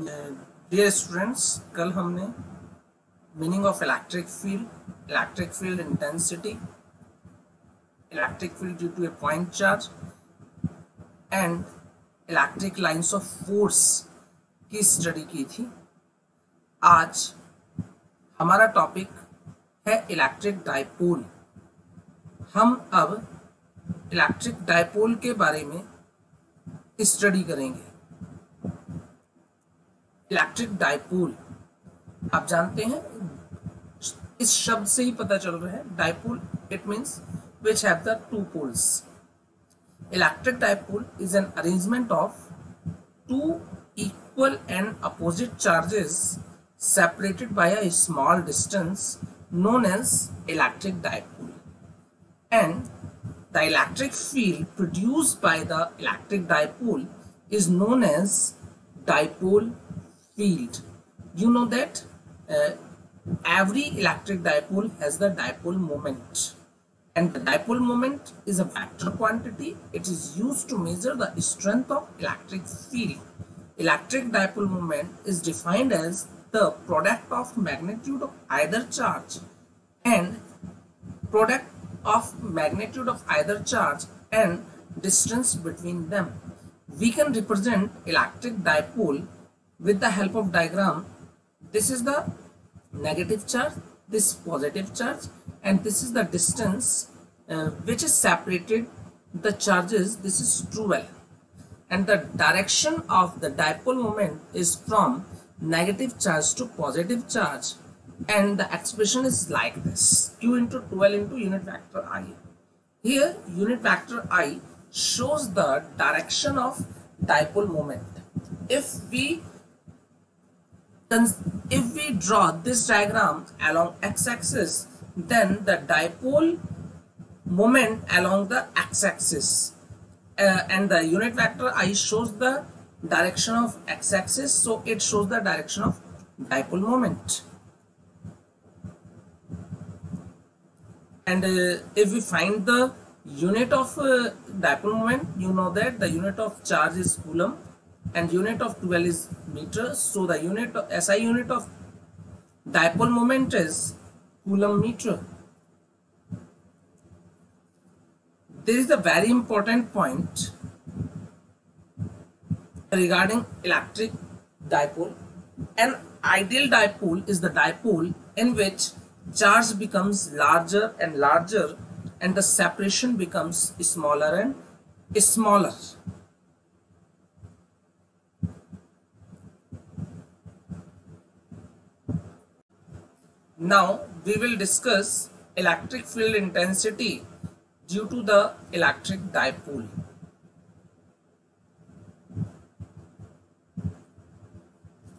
Dear students कल हमने meaning of electric field electric field intensity electric field due to a point charge and electric lines of force की study की थी। आज हमारा topic है इलेक्ट्रिक डाइपोल हम अब इलेक्ट्रिक डाइपोल के बारे में स्टडी करेंगे। इलेक्ट्रिक डायपोल आप जानते हैं? इस शब्द से ही पता चल रहा है। Dipole it means which have the two poles electric dipole is an arrangement of two equal and opposite charges separated by a small distance known as electric dipole and the electric field produced by the electric dipole is known as dipole field. You know that uh, every electric dipole has the dipole moment. And the dipole moment is a vector quantity. It is used to measure the strength of electric field. Electric dipole moment is defined as the product of magnitude of either charge and product of magnitude of either charge and distance between them. We can represent electric dipole with the help of diagram this is the negative charge this positive charge and this is the distance uh, which is separated the charges this is true well and the direction of the dipole moment is from negative charge to positive charge and the expression is like this q into 12 into unit vector i. Here unit vector i shows the direction of dipole moment. If we if we draw this diagram along x-axis then the dipole moment along the x-axis. Uh, and the unit vector i shows the direction of x-axis so it shows the direction of dipole moment. And uh, if we find the unit of uh, dipole moment you know that the unit of charge is coulomb and unit of 12 is meter. So the unit of SI unit of dipole moment is coulomb meter. There is a very important point regarding electric dipole. An ideal dipole is the dipole in which charge becomes larger and larger and the separation becomes smaller and smaller Now we will discuss electric field intensity due to the electric dipole.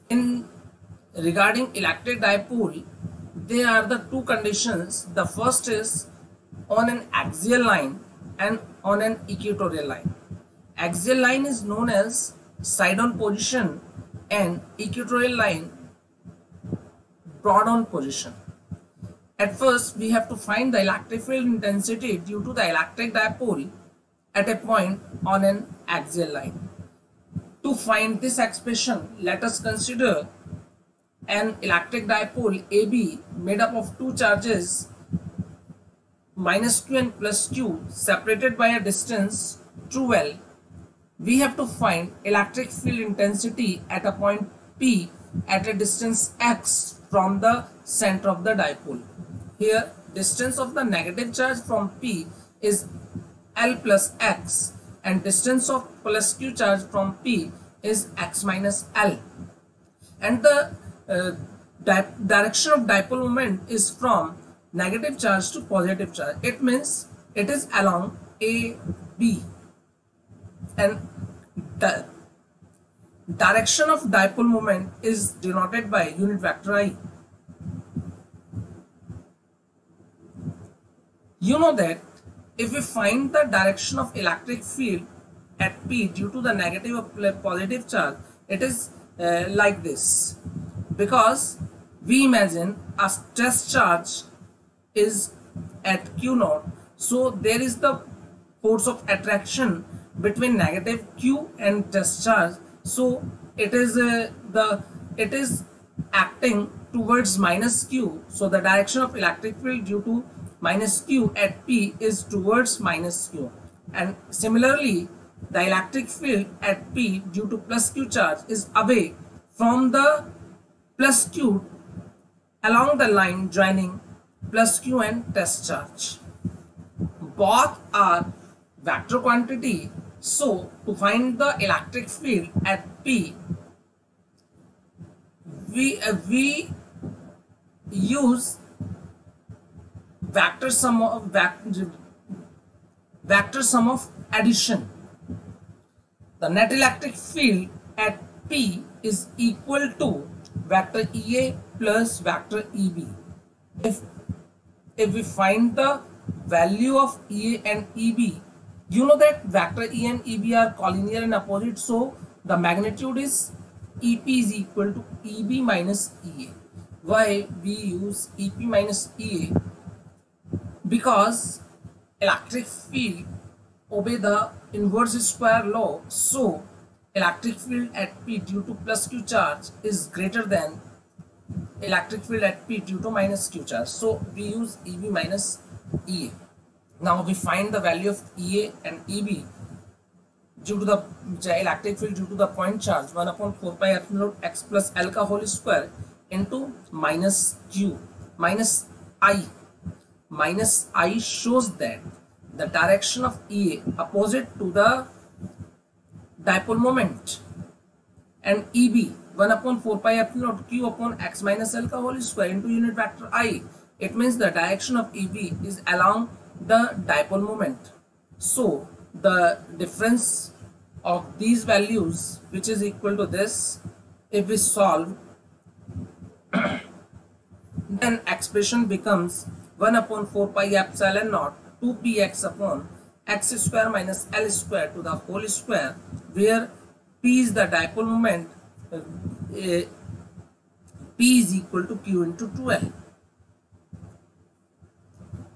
In regarding electric dipole, there are the two conditions. The first is on an axial line and on an equatorial line. Axial line is known as side on position and equatorial line broad on position. At first, we have to find the electric field intensity due to the electric dipole at a point on an axial line. To find this expression, let us consider an electric dipole AB made up of two charges minus q and plus q separated by a distance 2l. We have to find electric field intensity at a point P at a distance x from the center of the dipole. Here distance of the negative charge from P is L plus x and distance of plus q charge from P is x minus L. And the uh, di direction of dipole moment is from negative charge to positive charge. It means it is along A B. And the direction of dipole moment is denoted by unit vector i. You know that if we find the direction of electric field at P due to the negative or positive charge, it is uh, like this. Because we imagine a test charge is at Q naught, so there is the force of attraction between negative Q and test charge so it is uh, the it is acting towards minus q. So the direction of electric field due to minus q at p is towards minus q. And similarly the electric field at p due to plus q charge is away from the plus q along the line joining plus q and test charge. Both are vector quantity so to find the electric field at p we uh, we use vector sum of vector, vector sum of addition. The net electric field at p is equal to vector ea plus vector eb if if we find the value of ea and eb you know that vector e and eb are collinear and opposite so the magnitude is ep is equal to eb minus ea why we use ep minus ea because electric field obey the inverse square law so electric field at p due to plus q charge is greater than electric field at p due to minus q charge. So we use eb minus ea now we find the value of ea and eb due to the electric field due to the point charge 1 upon 4 pi epsilon x plus l ka whole square into minus q minus i. Minus i shows that the direction of ea opposite to the dipole moment and eb 1 upon 4 pi epsilon q upon x minus l ka whole square into unit vector i. It means the direction of eb is along the dipole moment. So the difference of these values which is equal to this if we solve then expression becomes 1 upon 4 pi epsilon naught 2 px upon x square minus l square to the whole square where p is the dipole moment uh, uh, p is equal to q into 2l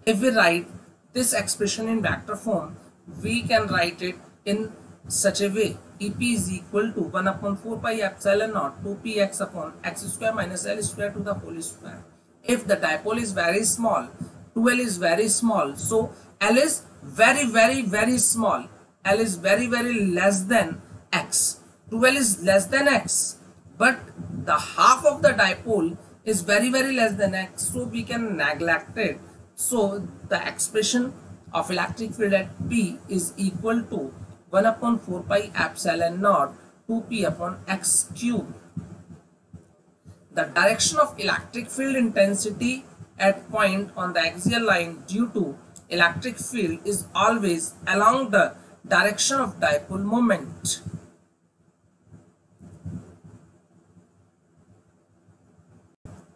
if we write this expression in vector form we can write it in such a way ep is equal to 1 upon 4 pi epsilon naught 2 px upon x square minus l square to the whole square. If the dipole is very small 2l is very small so l is very very very small. L is very very less than x. 2l is less than x but the half of the dipole is very very less than x so we can neglect it so the expression of electric field at p is equal to 1 upon 4 pi epsilon naught 2p upon x cube. The direction of electric field intensity at point on the axial line due to electric field is always along the direction of dipole moment.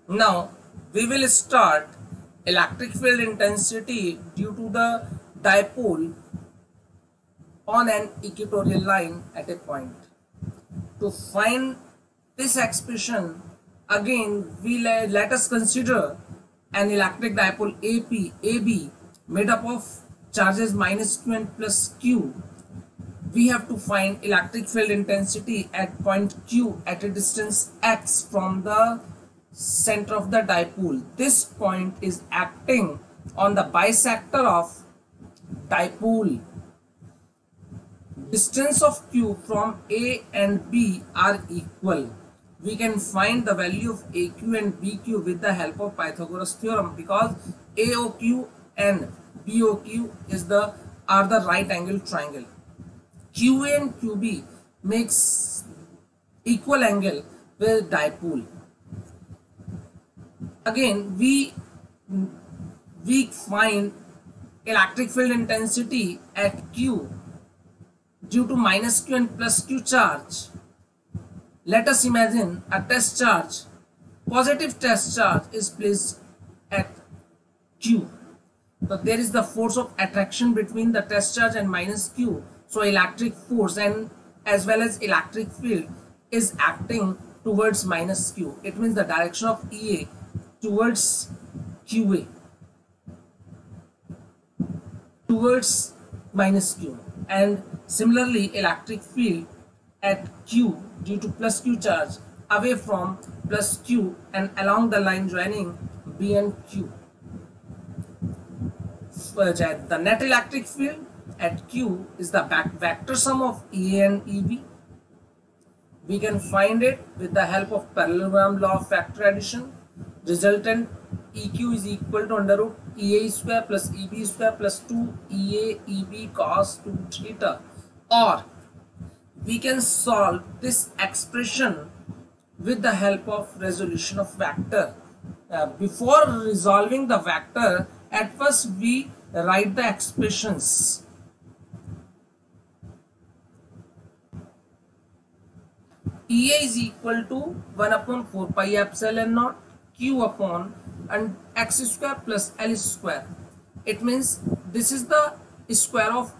Now we will start electric field intensity due to the dipole on an equatorial line at a point. To find this expression again we let, let us consider an electric dipole AP AB made up of charges minus q and plus q. We have to find electric field intensity at point q at a distance x from the center of the dipole. This point is acting on the bisector of dipole. Distance of q from A and B are equal. We can find the value of AQ and BQ with the help of Pythagoras theorem because AOQ and BOQ is the are the right angle triangle. QA and QB makes equal angle with dipole again we we find electric field intensity at q due to minus q and plus q charge. Let us imagine a test charge positive test charge is placed at q. So there is the force of attraction between the test charge and minus q. So electric force and as well as electric field is acting towards minus q. It means the direction of ea towards QA towards minus Q and similarly electric field at Q due to plus Q charge away from plus Q and along the line joining B and Q. The net electric field at Q is the back vector sum of EA and EB. We can find it with the help of parallelogram law of vector addition. Resultant EQ is equal to under root EA square plus EB square plus 2 EA EB cos 2 theta. Or we can solve this expression with the help of resolution of vector. Uh, before resolving the vector, at first we write the expressions. EA is equal to 1 upon 4 pi epsilon naught Q upon and x square plus L square. It means this is the square of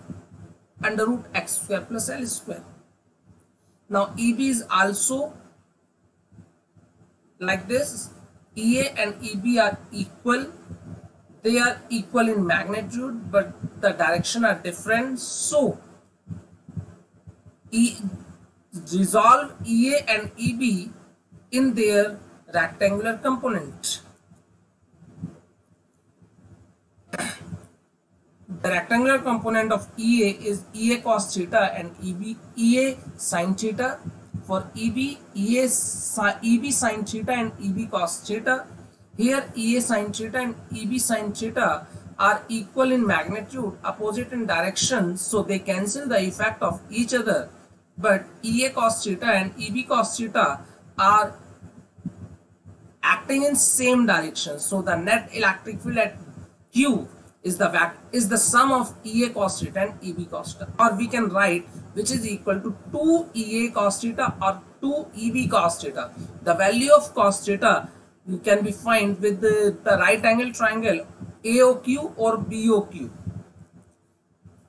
under root x square plus L square. Now EB is also like this. EA and EB are equal. They are equal in magnitude, but the direction are different. So E resolve EA and EB in their rectangular component. The rectangular component of EA is EA cos theta and EB EA sin theta. For EB, EA EB sin theta and EB cos theta. Here EA sin theta and EB sin theta are equal in magnitude, opposite in direction, so they cancel the effect of each other. But EA cos theta and EB cos theta are acting in same direction. So the net electric field at Q is the vac is the sum of EA cos theta and EB cos theta or we can write which is equal to 2 EA cos theta or 2 EB cos theta. The value of cos theta you can be find with the, the right angle triangle AOQ or BOQ.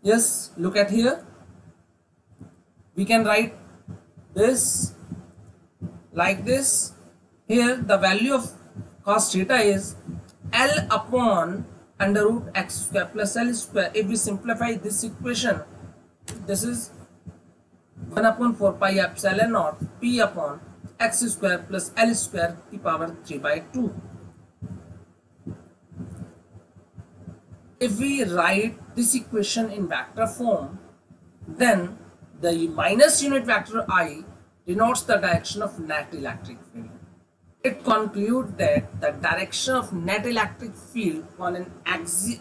Yes, look at here. We can write this like this. Here the value of cos theta is L upon under root x square plus L square. If we simplify this equation, this is 1 upon 4 pi epsilon naught p upon x square plus L square e power 3 by 2. If we write this equation in vector form, then the minus unit vector i denotes the direction of net electric field. It concludes that the direction of net electric field on an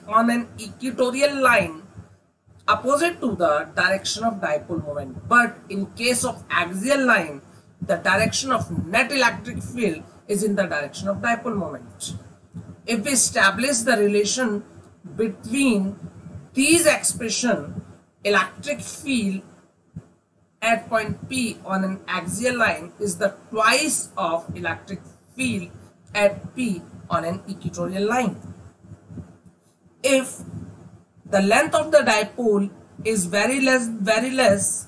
on an equatorial line opposite to the direction of dipole moment. But in case of axial line, the direction of net electric field is in the direction of dipole moment. If we establish the relation between these expression, electric field at point P on an axial line is the twice of electric field at P on an equatorial line. If the length of the dipole is very less, very less,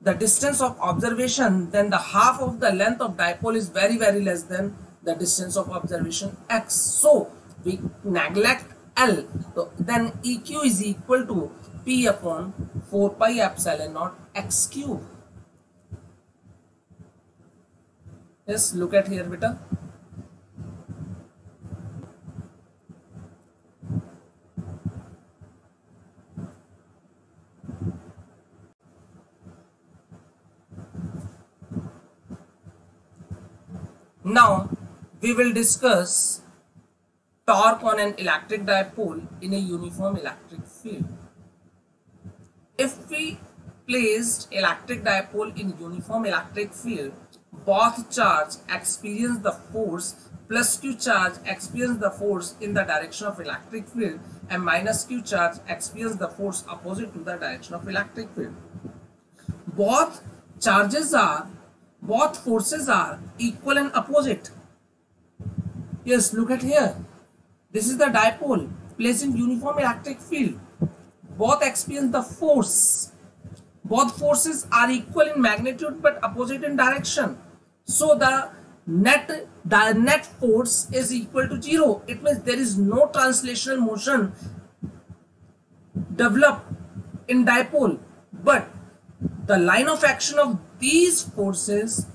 the distance of observation, then the half of the length of dipole is very, very less than the distance of observation x. So we neglect L. So then EQ is equal to P upon 4 pi epsilon naught x cube. Yes, look at here beta. Now we will discuss torque on an electric dipole in a uniform electric field. If we placed electric dipole in uniform electric field, both charge experience the force plus q charge experience the force in the direction of electric field and minus q charge experience the force opposite to the direction of electric field. Both charges are, both forces are equal and opposite. Yes, look at here. This is the dipole placed in uniform electric field both experience the force both forces are equal in magnitude but opposite in direction. So the net the net force is equal to zero. It means there is no translational motion developed in dipole. But the line of action of these forces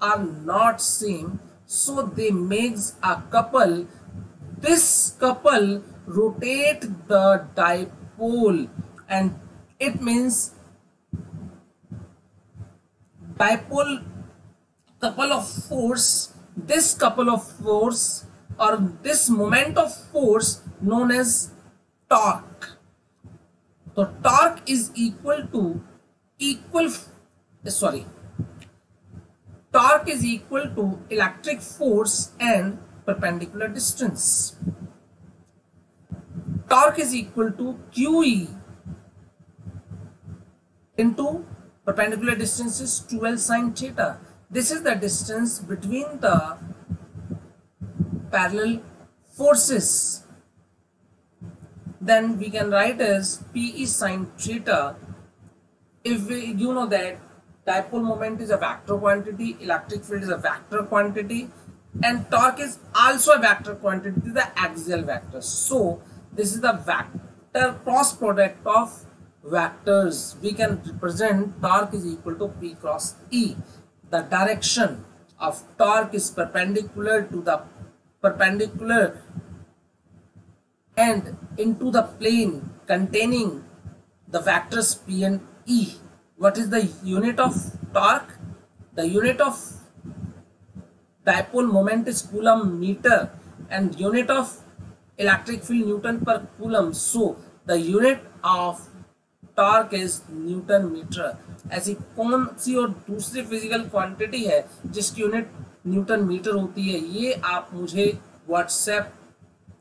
are not same. So they makes a couple. This couple rotate the dipole and it means dipole couple of force this couple of force or this moment of force known as torque. So torque is equal to equal sorry torque is equal to electric force and perpendicular distance. Torque is equal to qe into perpendicular distance is 12 sine theta. This is the distance between the parallel forces. Then we can write as pe sine theta. If we, you know that dipole moment is a vector quantity electric field is a vector quantity and torque is also a vector quantity the axial vector. So this is the vector cross product of vectors we can represent torque is equal to p cross e. The direction of torque is perpendicular to the perpendicular and into the plane containing the vectors p and e. What is the unit of torque? The unit of dipole moment is coulomb meter and unit of electric field newton per coulomb. So the unit of torque is newton meter. ऐसी कौन सी और दूसरी physical quantity है जिसकी unit Newton metre होती है? ये आप मुझे व्हाट्सएप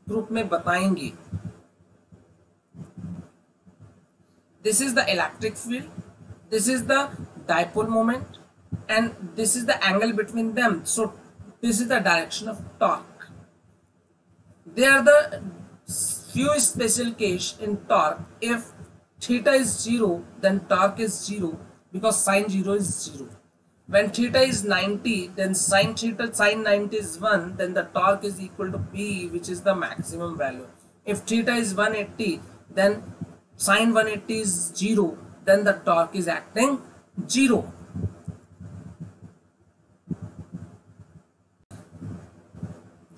ग्रुप में बताएँगे। This is the electric field this is the dipole moment and this is the angle between them so this is the direction of torque they are the few special case in torque if theta is 0 then torque is 0 because sine 0 is 0 when theta is 90 then sine theta sine 90 is 1 then the torque is equal to p which is the maximum value if theta is 180 then sine 180 is 0 then the torque is acting 0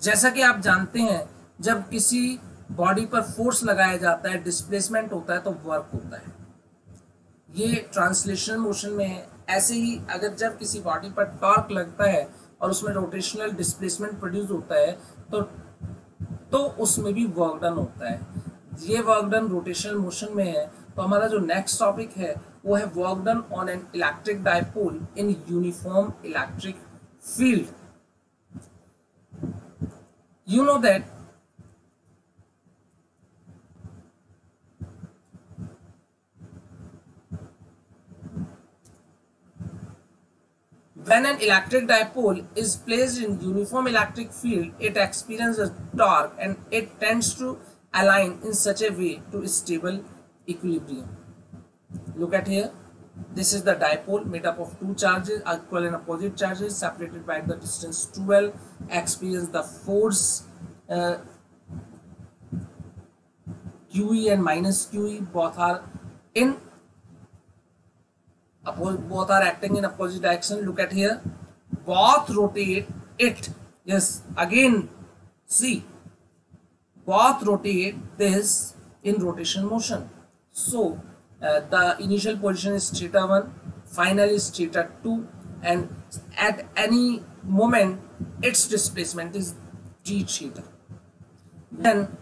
जैसा कि आप जानते हैं जब किसी body पर force लगाया जाता है डिस्प्लेसमेंट होता है तो वर्क होता है। ये ट्रांसलेशन मोशन में है। ऐसे ही अगर जब किसी बॉडी पर टॉर्क लगता है और उसमें रोटेशनल डिस्प्लेसमेंट प्रोड्यूस होता है तो तो उसमें भी वर्क डन होता है। ये वर्क डन रोटेशनल मोशन में है। तो हमारा जो नेक्स्ट टॉपिक है, वो है work done on an electric dipole in uniform electric field you know that When an electric dipole is placed in uniform electric field, it experiences torque and it tends to align in such a way to stable equilibrium. Look at here. This is the dipole made up of two charges, equal and opposite charges separated by the distance 12. Experience the force uh, QE and minus QE both are in both are acting in opposite direction. Look at here. Both rotate it. Yes again see. Both rotate this in rotation motion. So uh, the initial position is theta 1 final is theta 2 and at any moment its displacement is d theta. Then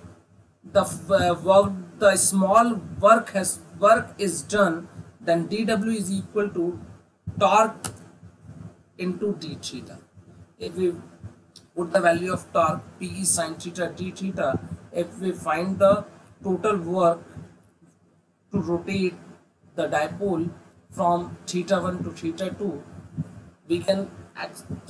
the uh, work the small work has work is done then dw is equal to torque into d theta. If we put the value of torque p sine theta d theta if we find the total work to rotate the dipole from theta 1 to theta 2 we can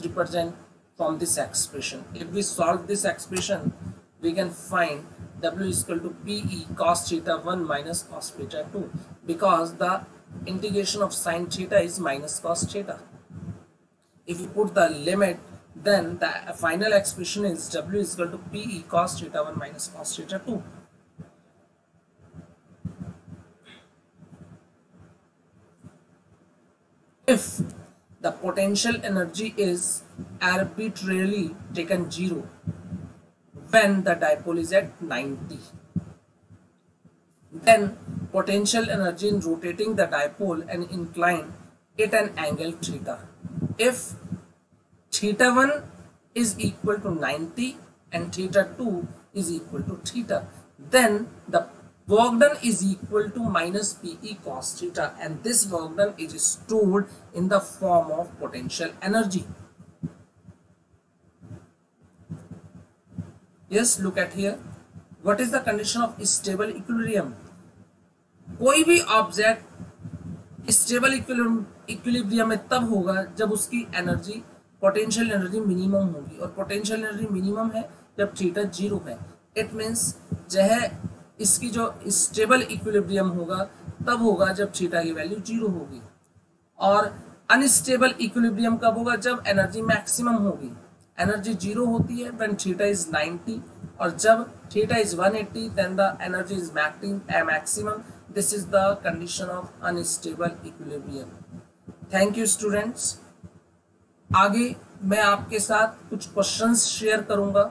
represent from this expression. If we solve this expression we can find w is equal to pe cos theta 1 minus cos theta 2 because the integration of sine theta is minus cos theta. If you put the limit, then the final expression is w is equal to pe cos theta 1 minus cos theta 2. if the potential energy is arbitrarily taken zero when the dipole is at 90 then potential energy in rotating the dipole and incline at an angle theta if theta 1 is equal to 90 and theta 2 is equal to theta then the work done is equal to minus PE cos theta and this work done is stored in the form of potential energy. Yes, look at here. What is the condition of stable equilibrium? कोई भी object stable equilibrium में तब होगा जब उसकी energy potential energy minimum होगी। और potential energy minimum है जब थीटा ज़ीरो है। इट मीन्स जह इसकी जो स्टेबल इक्विलिब्रियम होगा तब होगा जब थीटा की वैल्यू ज़ीरो होगी। और अनस्टेबल इक्विलिब्रियम कब होगा? जब एनर्जी मैक्सिमम होगी। एनर्जी ज़ीरो होती है व्हेन थीटा इज़ 90 और जब theta is 180 then the energy is maximum this is the condition of unstable equilibrium thank you students आगे मैं आपके साथ कुछ क्वेश्चंस शेयर करूँगा।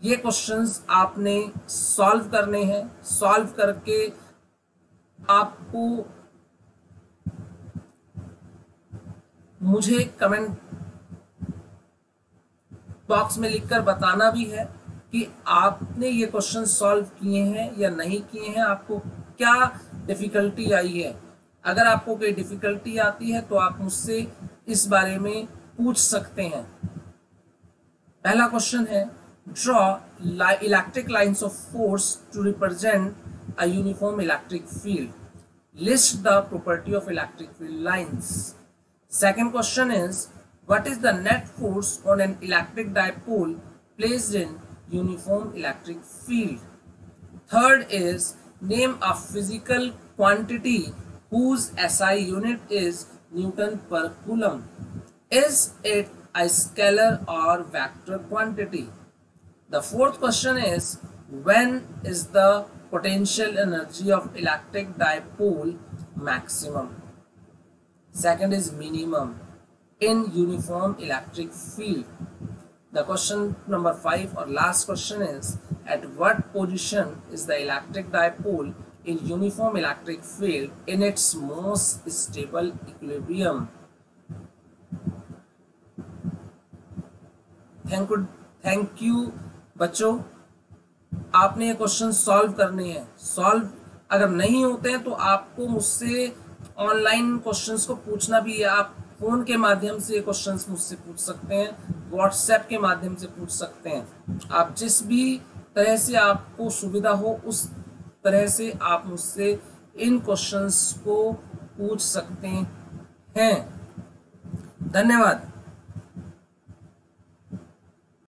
ये क्वेश्चंस आपने सॉल्व करने हैं। सॉल्व करके आपको मुझे कमेंट बॉक्स में लिखकर बताना भी है कि आपने ये क्वेश्चन सॉल्व किए हैं या नहीं किए हैं, आपको क्या डिफिकल्टी आई है? अगर आपको कोई डिफिकल्टी आती है तो आप मुझसे इस बारे में पूछ सकते हैं। पहला क्वेश्चन है draw electric lines of force to represent a uniform electric field list the property of electric field lines second question is what is the net force on an electric dipole placed in uniform electric field? Third is, name a physical quantity whose SI unit is Newton per coulomb. Is it a scalar or vector quantity? The fourth question is when is the potential energy of electric dipole maximum? Second is minimum in uniform electric field. The question number five or last question is at what position is the electric dipole in uniform electric field in its most stable equilibrium? Thank you, thank you बच्चों आपने ये question solve करने हैं solve अगर नहीं होते हैं तो आपको मुझसे ऑनलाइन क्वेश्चंस को पूछना भी है आप फ़ोन के माध्यम से ये क्वेश्चंस मुझसे पूछ सकते हैं व्हाट्सएप के माध्यम से पूछ सकते हैं। आप जिस भी तरह से आपको सुविधा हो, उस तरह से आप मुझसे इन क्वेश्चंस को पूछ सकते हैं। धन्यवाद।